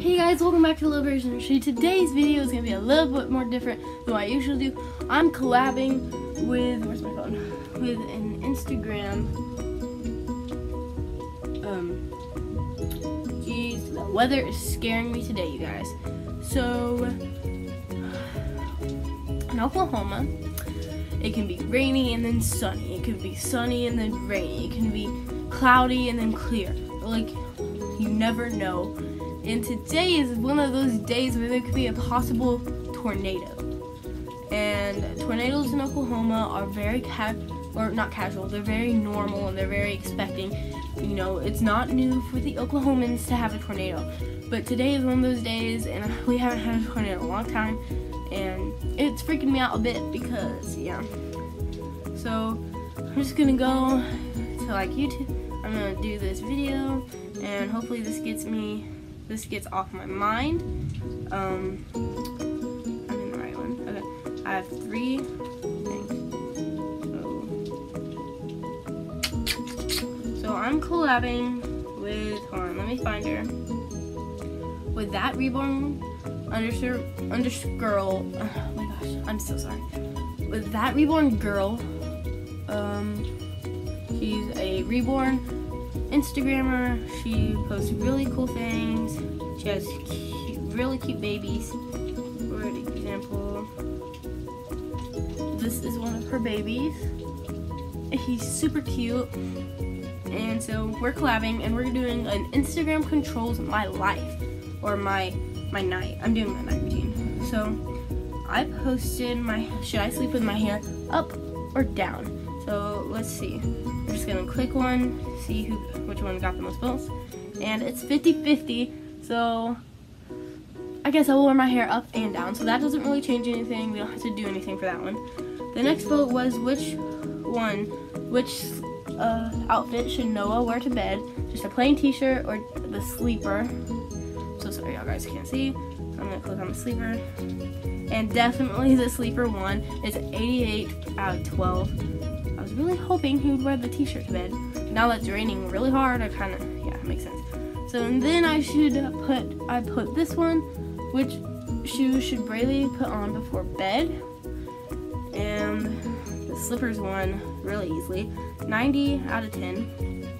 Hey guys, welcome back to Little Version She. Today's video is gonna be a little bit more different than what I usually do. I'm collabing with where's my phone? With an Instagram. Um geez, the weather is scaring me today, you guys. So in Oklahoma, it can be rainy and then sunny. It can be sunny and then rainy. It can be cloudy and then clear. Like you never know and today is one of those days where there could be a possible tornado. And tornadoes in Oklahoma are very or not casual, they're very normal and they're very expecting. You know, it's not new for the Oklahomans to have a tornado. But today is one of those days and we haven't had a tornado in a long time and it's freaking me out a bit because yeah. So I'm just gonna go to like YouTube. I'm gonna do this video and hopefully this gets me this gets off my mind. Um, I'm in the right one. Okay, I have three. So, I'm collabing with, hold on, let me find her. With that reborn underscore, underscore girl, oh my gosh, I'm so sorry. With that reborn girl, um, she's a reborn Instagrammer. She posts really cool things. She has cute, really cute babies. For example, this is one of her babies. He's super cute. And so we're collabing and we're doing an Instagram controls my life or my my night. I'm doing my night routine. So I posted my should I sleep with my hair up or down? So let's see. We're just gonna click one, see who which one got the most votes. And it's 50-50, so I guess I will wear my hair up and down. So that doesn't really change anything. We don't have to do anything for that one. The next vote was which one, which uh, outfit should Noah wear to bed? Just a plain t-shirt or the sleeper? So sorry y'all guys can't see. I'm gonna click on the sleeper. And definitely the sleeper one is 88 out of 12. Was really hoping he would wear the t-shirt to bed now that it's raining really hard, I kind of, yeah, it makes sense. So and then I should put, I put this one, which shoes should Braylee put on before bed. And the slippers one, really easily, 90 out of 10.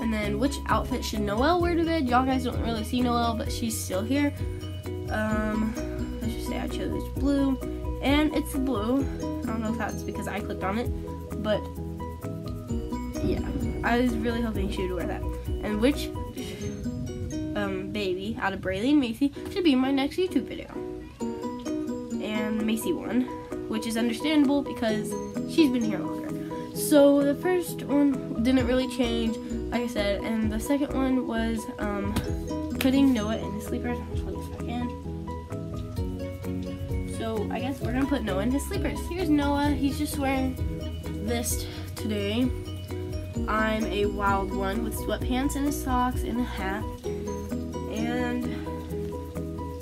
And then which outfit should Noelle wear to bed? Y'all guys don't really see Noelle, but she's still here. Um, let's just say I chose blue. And it's blue. I don't know if that's because I clicked on it, but yeah, I was really hoping she would wear that. And which um, baby out of Braylee and Macy should be my next YouTube video. And Macy won, which is understandable because she's been here longer. So the first one didn't really change, like I said, and the second one was um, putting Noah in his sleepers. So I guess we're gonna put Noah in his sleepers. Here's Noah. He's just wearing this today. I'm a wild one with sweatpants and socks and a hat. And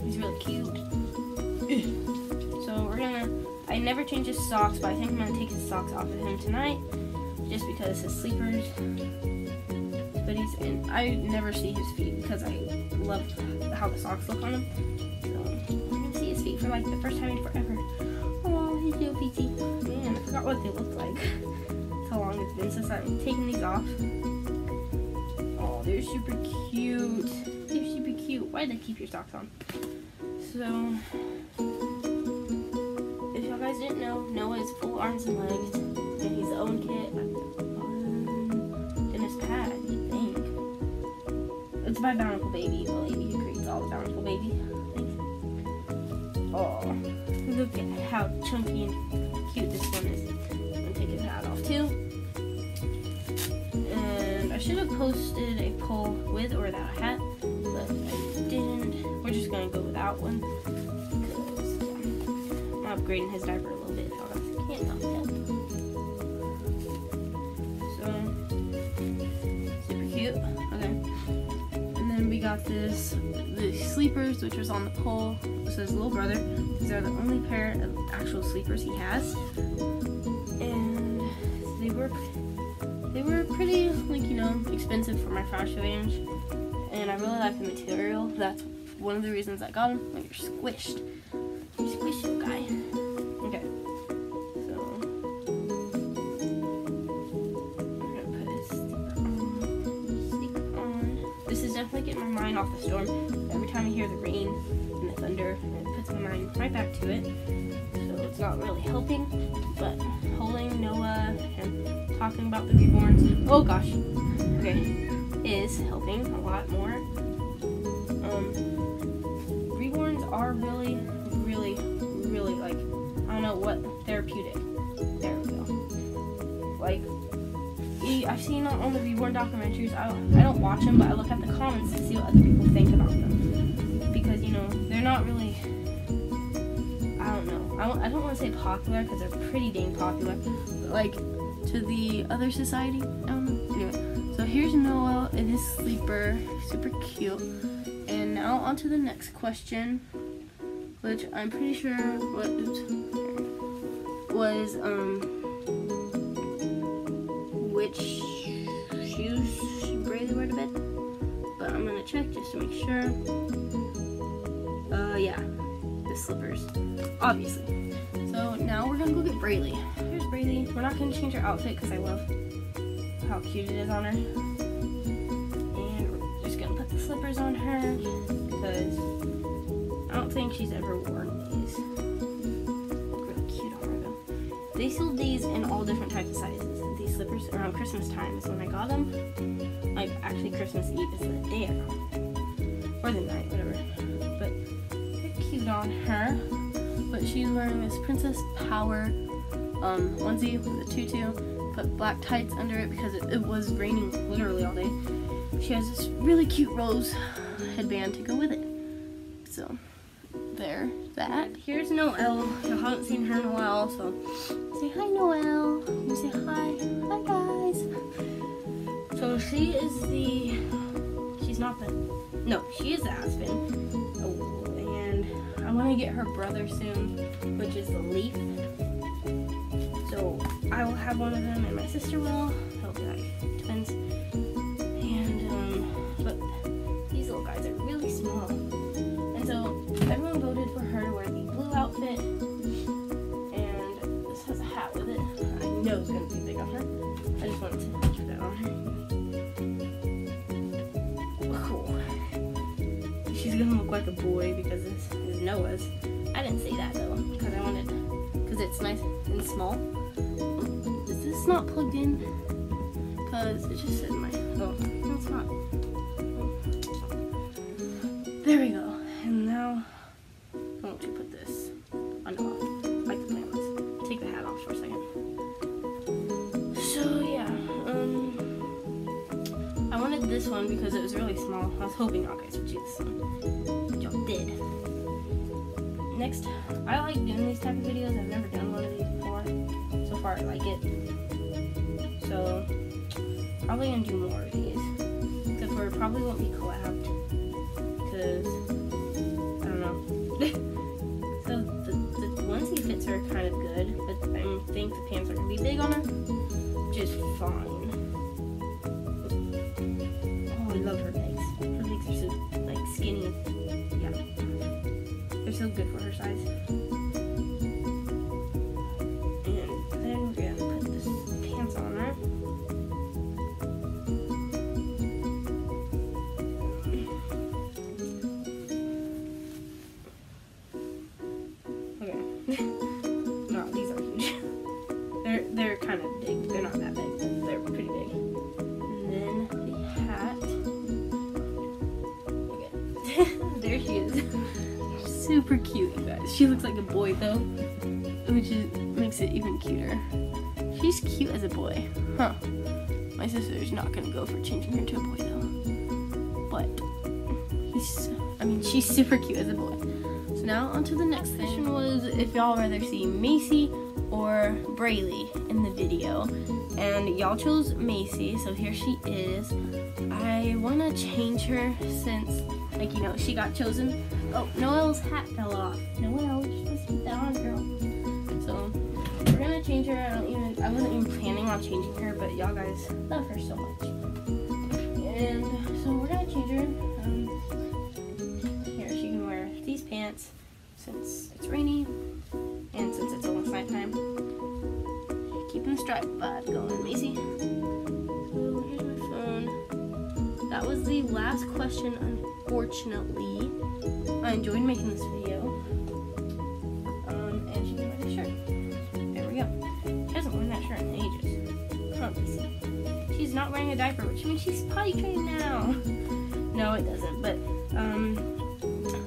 he's really cute. so we're gonna, I never change his socks, but I think I'm gonna take his socks off of him tonight. Just because his sleepers. But he's in, I never see his feet because I love how the socks look on him. So I'm gonna see his feet for like the first time in forever. Oh, he's so peachy. Forgot what they look like how long it's been since I've taken these off. Oh, they're super cute. They're super cute. Why did I keep your socks on? So, if y'all guys didn't know, Noah is full arms and legs, and he's own kit. And his pad, I think. It's my Bountiful Baby, lady who creates all the Bountiful Baby. Oh, look at how chunky and cute this one is. I'm gonna take his hat off too And I should have posted a poll with or without a hat, but I didn't. We're just gonna go without one because I'm upgrading his diaper a little bit. Can't help. So super cute. Okay, and then we got this the sleepers, which was on the poll. This is little brother. These are the only pair of actual sleepers he has, and they work they were pretty, like, you know, expensive for my Frosh range. And I really like the material. That's one of the reasons I got them. When you're squished, you're squished, little guy. Okay, so we're gonna put his sleep on. This is definitely getting my mind off the storm. Time I hear the rain and the thunder, and it puts my mind right back to it. So it's not really helping, but holding Noah and talking about the reborns. Oh gosh. Okay is helping a lot more. Um, reborns are really, really, really like I don't know what therapeutic. There we go. Like I've seen on the reborn documentaries. I I don't watch them, but I look at the comments to see what other people think about them know they're not really. I don't know. I don't, I don't want to say popular because they're pretty dang popular. But like to the other society. Um, anyway. So here's Noah in his sleeper, super cute. And now on to the next question, which I'm pretty sure what was um which shoes should Braylee wear to bed. But I'm gonna check just to make sure. Uh yeah, the slippers, obviously. So now we're gonna go get Braylee. Here's Braylee. We're not gonna change her outfit because I love how cute it is on her. And we're just gonna put the slippers on her because I don't think she's ever worn these. Look really cute on her though. They sold these in all different types of sizes. These slippers around Christmas time is when I got them. Like actually Christmas Eve is the day I got them. Or the night, whatever. On her. But she's wearing this Princess Power um, onesie with a tutu put black tights under it because it, it was raining literally all day. She has this really cute rose headband to go with it. So, there, that. Here's Noelle. You haven't seen her in a while, so say hi, Noelle. You say hi. Hi, guys. So she is the, she's not the, no, she is the Aspen. I want to get her brother soon, which is the Leaf. So I will have one of them, and my sister will. They'll be twins. And um, but these little guys are really small. And so everyone voted for her to wear the blue outfit, and this has a hat with it. I know it's gonna be big on her. I just wanted to put that on her. Cool. She's gonna look like a boy because this is Noah's. I didn't say that though, because I wanted, because it's nice and small. It's not plugged in? Because it just said my oh it's not. There we go. And now I want to put this on off? Like the plan was. Take the hat off for a second. So yeah um I wanted this one because it was really small. I was hoping y'all guys would choose this one. Y'all did next I like doing these type of videos I've never done one of these before so far I like it so probably gonna do more of these. Because it probably won't be collabed. Because I don't know. She looks like a boy though, which is, makes it even cuter. She's cute as a boy, huh? My sister's not gonna go for changing her to a boy though. But he's, I mean, she's super cute as a boy. So now on to the next question was if y'all rather see Macy or Braylee in the video. And y'all chose Macy, so here she is. I wanna change her since, like, you know, she got chosen Oh, Noelle's hat fell off. Noelle, you're supposed that on, girl. So, we're gonna change her. I don't even, I wasn't even planning on changing her, but y'all guys love her so much. And so we're gonna change her. Um, here, she can wear these pants since it's rainy and since it's almost nighttime. Keeping the stripe vibe going, Macy. Here's my phone. That was the last question, unfortunately. Enjoyed making this video. Um, and she's wearing a shirt. There we go. She hasn't worn that shirt in ages. She's not wearing a diaper, which means she's potty trained now. no, it doesn't, but, um,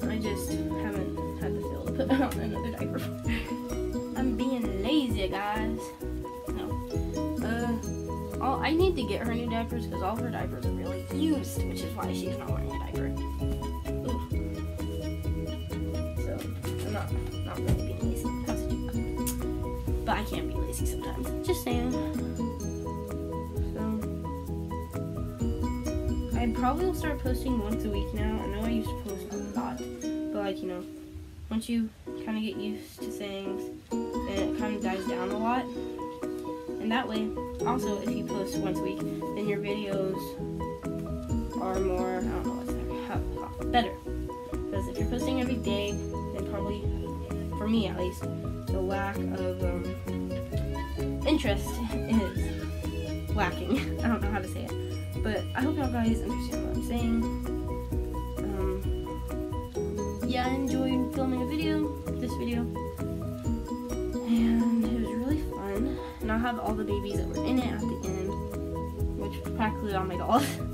I just haven't had the feel to put on another diaper. I'm being lazy, guys. No. Uh, I need to get her new diapers because all her diapers are really used, which is why she's not wearing a diaper. Lazy. But I can be lazy sometimes. Just saying. So, I probably will start posting once a week now. I know I used to post a lot, but like, you know, once you kind of get used to things, then it kind of dies down a lot. And that way, also, if you post once a week, then your videos are more, I for me at least, the lack of um, interest is lacking. I don't know how to say it. But I hope y'all guys understand what I'm saying. Um, yeah, I enjoyed filming a video, this video. And it was really fun. And I'll have all the babies that were in it at the end, which practically all my dolls.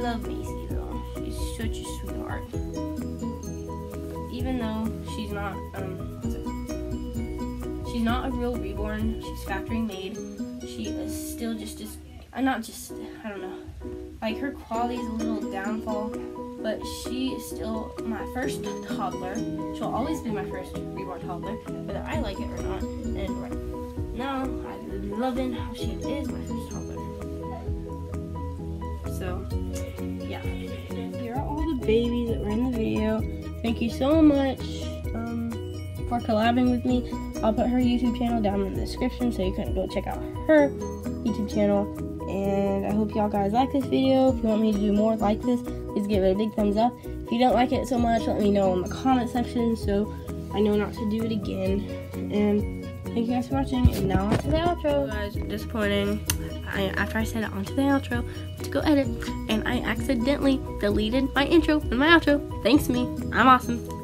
love Macy though. She's such a sweetheart. Even though she's not, um. She's not a real reborn. She's factory made. She is still just as, uh, not just, I don't know. Like her quality is a little downfall, but she is still my first toddler. She'll always be my first reborn toddler, whether I like it or not. And right now, I'm loving how she is my first toddler. So, babies that were in the video. Thank you so much um, for collabing with me. I'll put her YouTube channel down in the description so you can go check out her YouTube channel. And I hope y'all guys like this video. If you want me to do more like this, please give it a big thumbs up. If you don't like it so much, let me know in the comment section so I know not to do it again. And thank you guys for watching. And now on to the outro. Guys, disappointing. I, after I said it onto the outro to go edit, and I accidentally deleted my intro and my outro. Thanks me. I'm awesome.